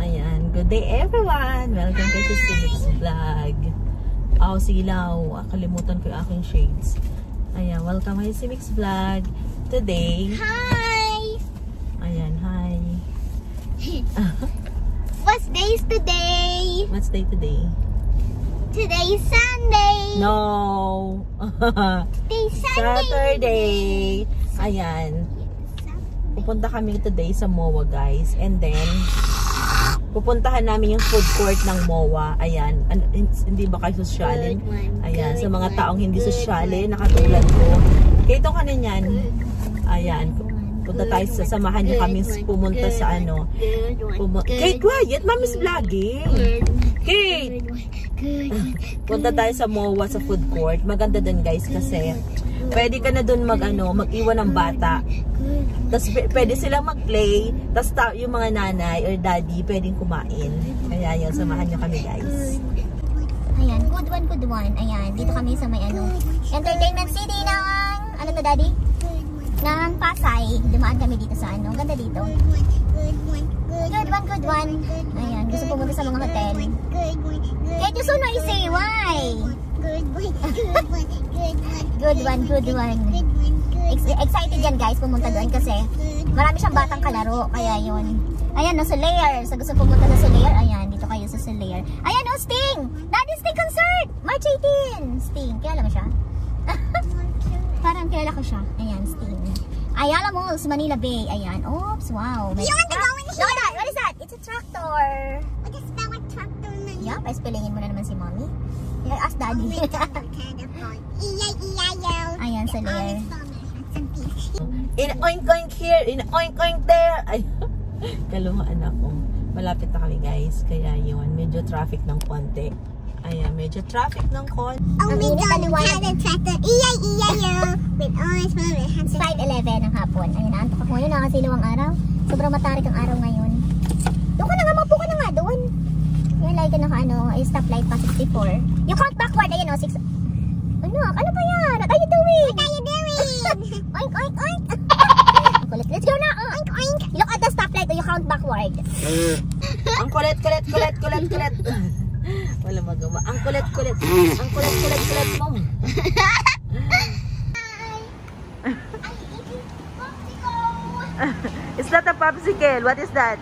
Ayan. Good day everyone! Welcome kay Sisilip's Vlog. Ako silaw. Kalimutan ko yung aking shades. Ayan. Welcome kay Simix Vlog. Today. Hi! Ayan. Hi. What's days today? What's day today? Today is Sunday. No! Today's Sunday. Saturday! Ayan. Pupunta kami today sa MOA guys. And then, pupuntahan namin yung food court ng MOA. Ayan. An- hindi ba kayo sosyalin? Ayan. Sa mga taong hindi sosyalin, nakatulad ko. Kayo ka na. Good. Ayan. Punta tayo sa samahan niyo kami pumunta sa ano. Good one. Pumu- Good Kate, quiet! Good. vlogging! Kate! Punta tayo sa MOA sa food court. Maganda dun guys kasi pwede ka na dun mag ano, mag-iwan ng bata. Tapos pwede silang mag-play. Tapos ta- yung mga nanay or daddy pwedeng kumain. Kaya yun, samahan nyo kami guys. Ayan, good one, good one. Ayan, dito kami sa may ano, entertainment city ng, ano to daddy? Ng Pasay. Dumaan kami dito sa ano, ganda dito. Good one, good one. Ayan, gusto pumunta sa mga hotel. Kaya you so noisy, why? Good one, good one. Ex- excited yan guys, pumunta doon kasi marami siyang batang kalaro, kaya yun. Ayan, no, Solaire. Sa gusto pumunta sa Solaire, ayan, dito kayo sa Solaire. Ayan, no, Sting! Daddy Sting concert! March 18! Sting, kilala mo siya? Parang kilala ko siya. Ayan, Sting. Ayala Malls, Manila Bay. Ayan. Oops, wow. May You go in No, that, what is that? It's a tractor. What is spell like tractor name? Yup, ay spellingin mo na naman si mommy. Yeah, ask daddy. E-I-E-I-O. Ayan, sa layer. In oink oink here, in oink oink there. Ay, kaluhaan ako. Malapit na kami guys. Kaya yun, medyo traffic ng konti. Ayan, medyo traffic ng konti. Oh my god, liwanag. had a tractor. E-I-E-I-O. With all its mother hands. 5.11 ng hapon. Ayun, naantok ako ngayon. Nakasilaw ang araw. Sobrang matarik ang araw ngayon. Doon ka na nga, mapo ka na nga doon. Yan, like naka ano, ay stoplight pa 64. You count backward, ayun o, 6. Ano, ano ba yan? What are you doing? What are you doing? oink, oink, oink. Kulit. Let's go na. Oh, oink, oink. Look at the stoplight, you count backward. Ang kulit, kulit, kulit, kulit, kulit. Wala magawa. Ang kulit, kulit. Ang kulit, kulit, kulit mo. Is that a popsicle? What is that?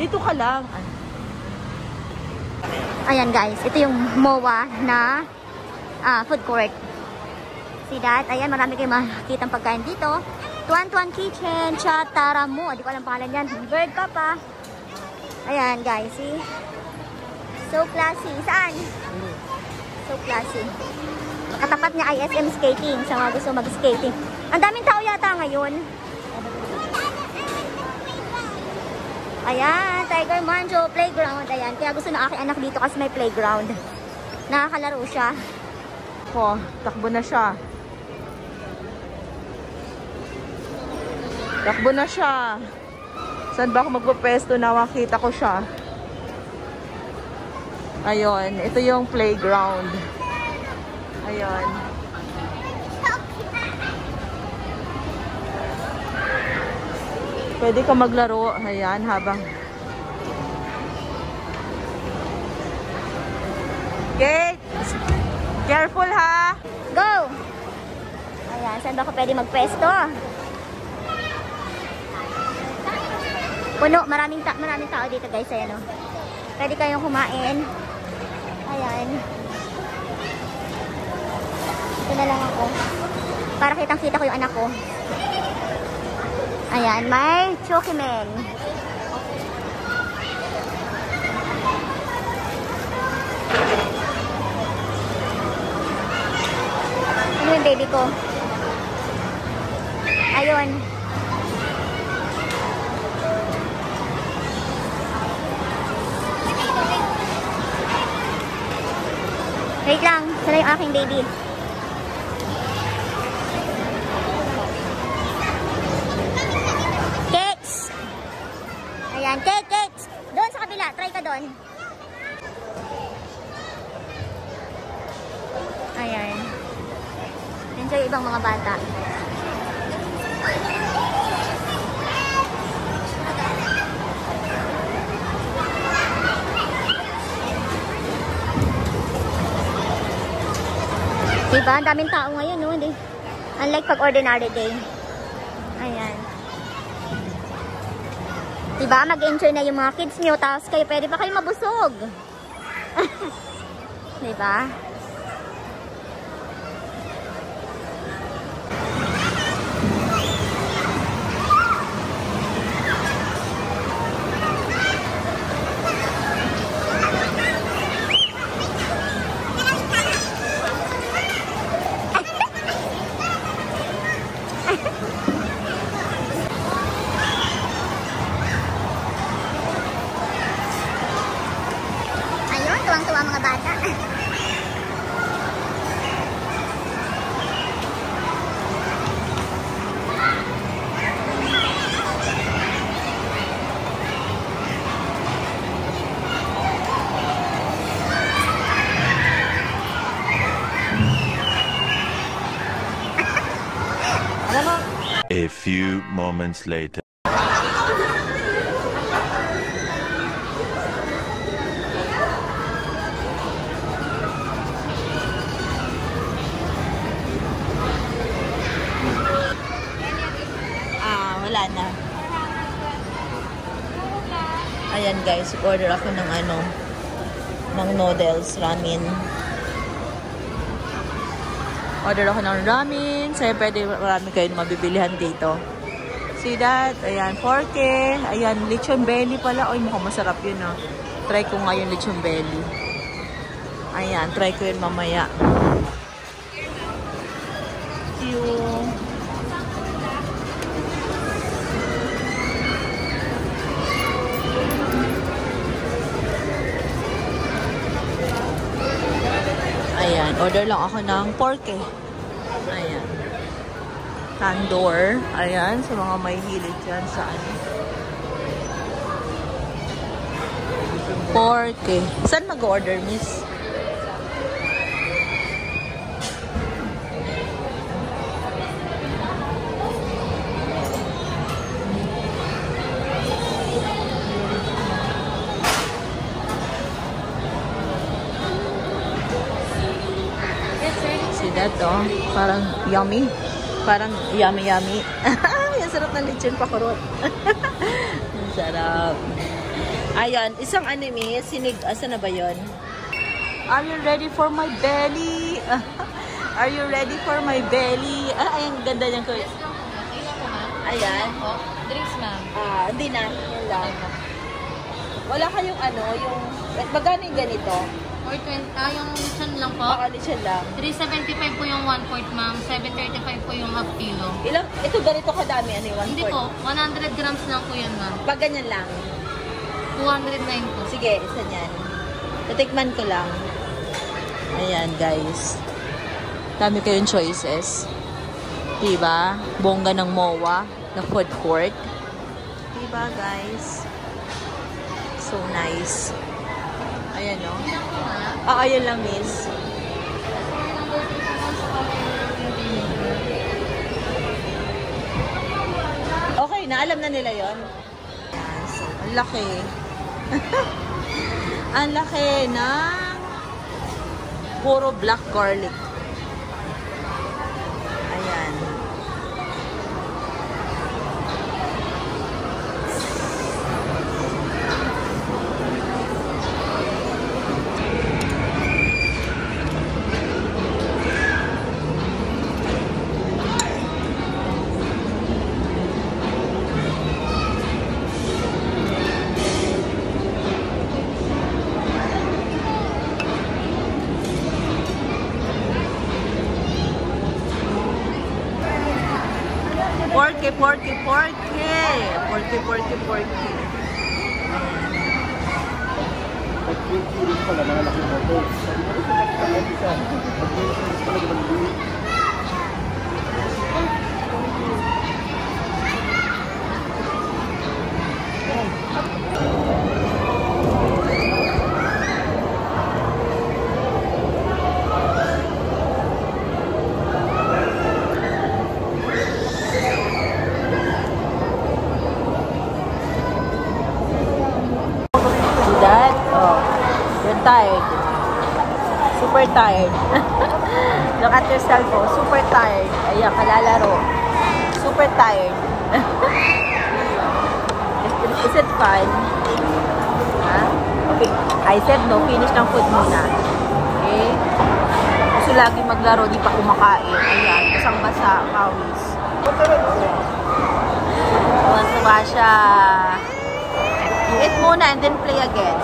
Dito ka lang. Ayan guys, ito yung MOA na ah, food court. See that? Ayan, marami kayong makikita pagkain dito. Tuan Tuan Kitchen, Chataramu. Hindi ko alam pangalan yan. Bird pa pa. Ayan guys, see? So classy. Saan? So classy. Katapat niya ISM Skating sa mga gusto mag-skating. Ang daming tao yata ngayon. Ayan, Tiger Manjo Playground. Ayan, kaya gusto na aking anak dito kasi may playground. Nakakalaro siya. Oh, takbo na siya. Takbo na siya. Saan ba ako magpapesto na makita ko siya? Ayun, ito yung playground. Ayun. Pwede ka maglaro. Ayan, habang... Kate! Careful ha! Go! Ayan, saan ba ako pwede magpwesto? Puno, maraming, ta maraming tao dito guys. Ayan o. Pwede kayong kumain. Ayan. Ito na lang ako. Para kitang kita ko yung anak ko. Ayan, may Chokimen. Ano yung baby ko? Ayun. Wait lang. Sala yung aking baby. may. Doon sa kabila, try ka doon. Ayan. Enjoy ibang mga bata. Diba? Ang daming tao ngayon, no? Unlike pag ordinary day. Diba? Mag-enjoy na yung mga kids nyo. Tapos kayo, pwede pa kayo mabusog. diba? A few moments later. ah, wala. Ayan guys, order ako ng ano, ng noodles, ramen. Order ako ng ramen. Sa'yo pwede marami kayong mabibilihan dito. See that? Ayan, 4K. Ayan, lechon belly pala. Ay, mukhang masarap yun ah. Try ko nga yung lechon belly. Ayan, try ko yun mamaya. Ayan, order lang ako ng pork eh. Ayan. Tandoor. Ayan, sa mga may hilig dyan sa ano. Pork eh. Saan mag-order, miss? Yummy. Parang yummy, yummy. Ang sarap ng lechon pakurot. Ang sarap. Ayan, isang anime, sinig, asa na ba yon? Are you ready for my belly? Are you ready for my belly? Ah, ay, ang ganda niyan ko. Ayan. Drinks, ma'am. Ah, hindi na. Lang. Wala kayong ano, yung, magkano yung ganito? Or 20, ah, yung lechon lang po. Baka lechon lang. 375 po yung 1 quart, ma'am. 735 po yung half kilo. Ilang, ito ganito kadami, ano yung one Hindi quart? po, 100 grams lang po yan, ma'am. Pag ganyan lang. 209 po. Sige, isa niyan. Tatikman ko lang. Ayan, guys. Dami kayong choices. Diba? Bongga ng MOA na food court. Diba, guys? So nice. Ayan, no? Ah, ayan lang, miss. Okay na, alam na nila yon. Ang laki. ang laki ng puro black garlic. See that? Oh. You're tired. Super tired. Look at yourself, oh. Super tired. Ayan, kalalaro. Super tired. is, it fun? Ha? Okay. I said no. Finish ng food muna. Okay? Gusto lagi maglaro, di pa kumakain. Ayan, basang-basa, kawis. Tuwan-tuwa siya. Eat muna and then play again.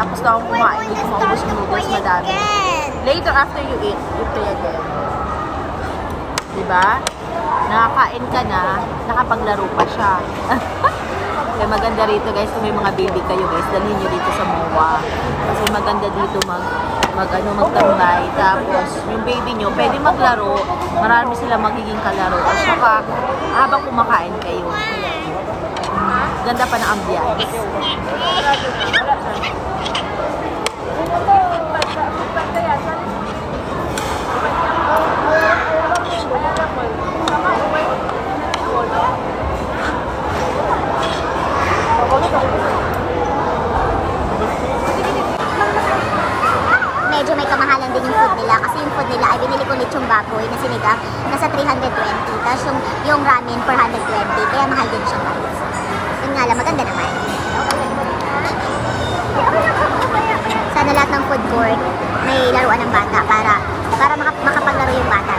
Tapos na akong kumain. Hindi ko maubos yung noodles madami. Later after you eat, you play again. Diba? Nakakain ka na, nakapaglaro pa siya. Kaya maganda rito guys, kung may mga baby kayo guys, dalhin nyo dito sa MOA. Kasi maganda dito mag, mag ano, magtambay. Tapos, yung baby nyo, pwede maglaro. Marami sila magiging kalaro. At saka, habang kumakain kayo. Ganda pa ng ambiance. Medyo may kamahalan din yung food nila kasi yung food nila ay binili ko lechong baboy na sinigang nasa 320. Tapos yung, yung ramen 420. Kaya mahal din siya guys. Yun nga lang, maganda naman. Sana lahat ng food court may laruan ng bata para para maka, makapaglaro yung bata.